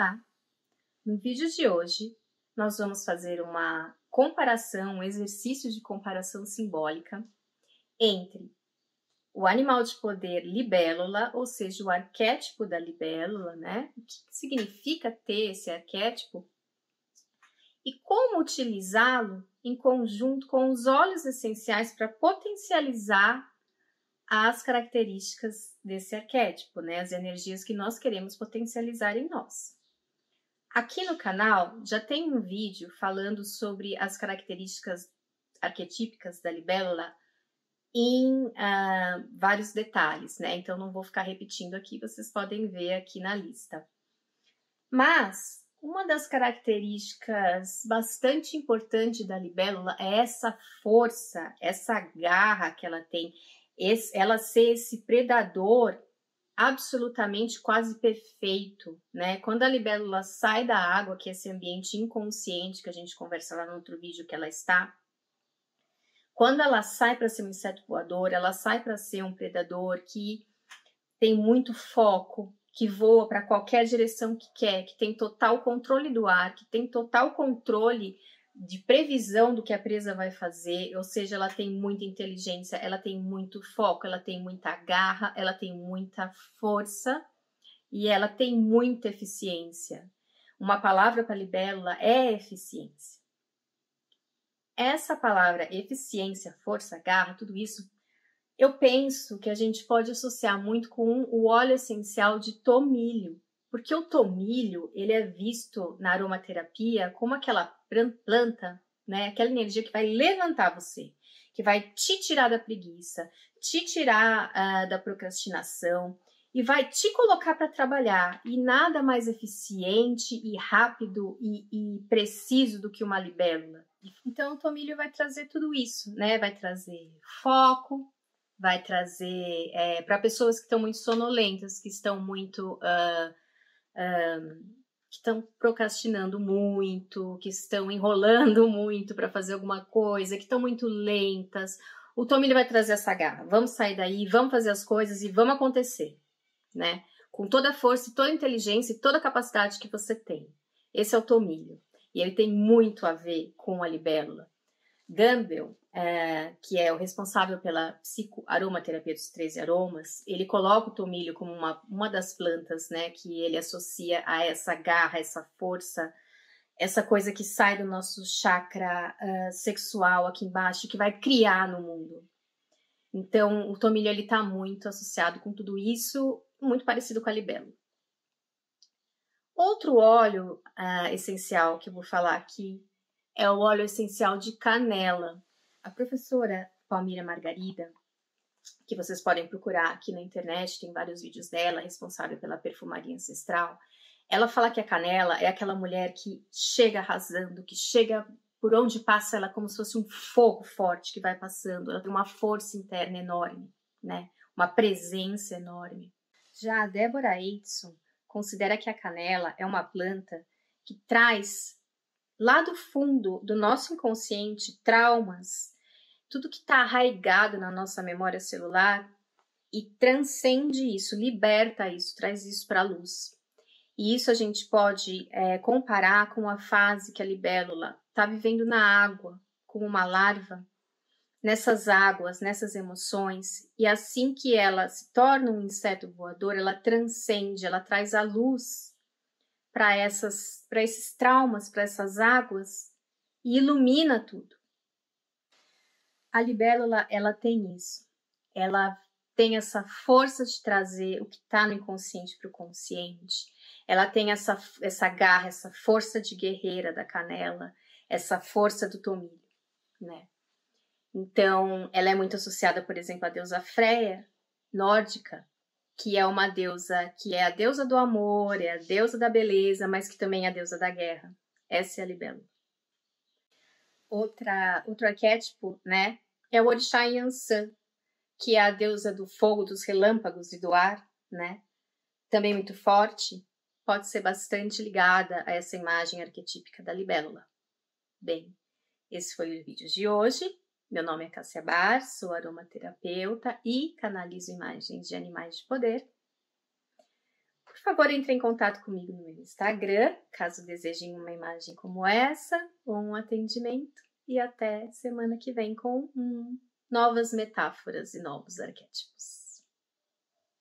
Olá! No vídeo de hoje, nós vamos fazer uma comparação, um exercício de comparação simbólica entre o animal de poder libélula, ou seja, o arquétipo da libélula, né? O que significa ter esse arquétipo e como utilizá-lo em conjunto com os óleos essenciais para potencializar as características desse arquétipo, né? As energias que nós queremos potencializar em nós. Aqui no canal já tem um vídeo falando sobre as características arquetípicas da libélula em uh, vários detalhes, né? Então não vou ficar repetindo aqui, vocês podem ver aqui na lista. Mas uma das características bastante importante da libélula é essa força, essa garra que ela tem, esse, ela ser esse predador absolutamente quase perfeito, né? Quando a libélula sai da água, que é esse ambiente inconsciente que a gente conversa lá no outro vídeo que ela está, quando ela sai para ser um inseto voador, ela sai para ser um predador que tem muito foco, que voa para qualquer direção que quer, que tem total controle do ar, que tem total controle de previsão do que a presa vai fazer, ou seja, ela tem muita inteligência, ela tem muito foco, ela tem muita garra, ela tem muita força e ela tem muita eficiência. Uma palavra para libélula é eficiência. Essa palavra eficiência, força, garra, tudo isso eu penso que a gente pode associar muito com o óleo essencial de tomilho, porque o tomilho ele é visto na aromaterapia como aquela planta, né, aquela energia que vai levantar você, que vai te tirar da preguiça, te tirar uh, da procrastinação e vai te colocar para trabalhar. E nada mais eficiente e rápido e, e preciso do que uma libélula. Então, o tomilho vai trazer tudo isso, né? Vai trazer foco, vai trazer é, para pessoas que estão muito sonolentas, que estão muito. Uh, uh, que estão procrastinando muito, que estão enrolando muito para fazer alguma coisa, que estão muito lentas. O Tomilho vai trazer essa garra. Vamos sair daí, vamos fazer as coisas e vamos acontecer, né? Com toda a força, toda a inteligência e toda a capacidade que você tem. Esse é o Tomilho. E ele tem muito a ver com a libélula. Gamble, é, que é o responsável pela psicoaromaterapia dos 13 aromas, ele coloca o tomilho como uma, uma das plantas né, que ele associa a essa garra, essa força, essa coisa que sai do nosso chakra uh, sexual aqui embaixo, que vai criar no mundo. Então, o tomilho ele está muito associado com tudo isso, muito parecido com a libelo. Outro óleo uh, essencial que eu vou falar aqui é o óleo essencial de canela. A professora Palmira Margarida, que vocês podem procurar aqui na internet, tem vários vídeos dela, responsável pela perfumaria ancestral. Ela fala que a canela é aquela mulher que chega arrasando, que chega por onde passa ela como se fosse um fogo forte que vai passando. Ela tem uma força interna enorme, né? Uma presença enorme. Já a Débora Edson considera que a canela é uma planta que traz lá do fundo do nosso inconsciente, traumas, tudo que está arraigado na nossa memória celular e transcende isso, liberta isso, traz isso para a luz. E isso a gente pode é, comparar com a fase que a libélula está vivendo na água, como uma larva, nessas águas, nessas emoções, e assim que ela se torna um inseto voador, ela transcende, ela traz a luz para essas para esses traumas, para essas águas e ilumina tudo. A libélula ela tem isso. Ela tem essa força de trazer o que está no inconsciente para o consciente. Ela tem essa, essa garra, essa força de guerreira da canela, essa força do tomilho, né? Então, ela é muito associada, por exemplo, à deusa Freia, nórdica, que é uma deusa que é a deusa do amor, é a deusa da beleza, mas que também é a deusa da guerra. Essa é a libélula. Outra, outro arquétipo, né, é o orixá Yansan, que é a deusa do fogo, dos relâmpagos e do ar, né? Também muito forte, pode ser bastante ligada a essa imagem arquetípica da libélula. Bem, esse foi o vídeo de hoje. Meu nome é Cássia Bar, sou aromaterapeuta e canalizo imagens de animais de poder. Por favor, entre em contato comigo no meu Instagram, caso desejem uma imagem como essa ou um atendimento. E até semana que vem com hum, novas metáforas e novos arquétipos.